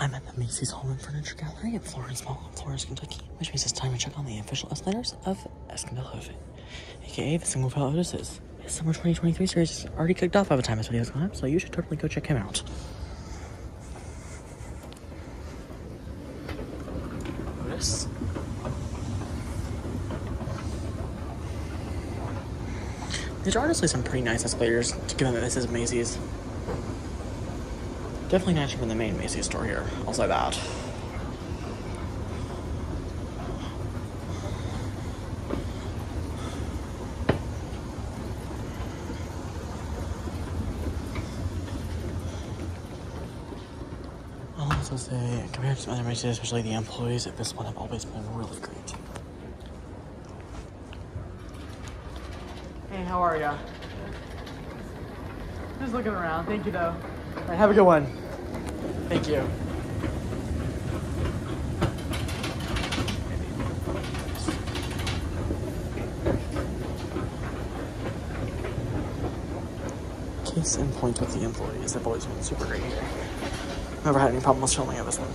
I'm at the Macy's Home and Furniture Gallery in Florence Mall, in Florence, Kentucky, which means it's time to check on the official escalators of Escandelev, aka the single file Otis's. His summer 2023 series is already kicked off by the time this video is going up, so you should totally go check him out. Otis. These are honestly some pretty nice escalators, given that this is Macy's. Definitely nicer than the main Macy's store here. I'll say that. I'll also say, compared to other Macy's, especially the employees at this one have always been really great. Hey, how are ya? Just looking around. Thank you, though. All right, have a good one. Thank you. Case in point with the employees, they've always been super great here. Never had any problems filming at this one.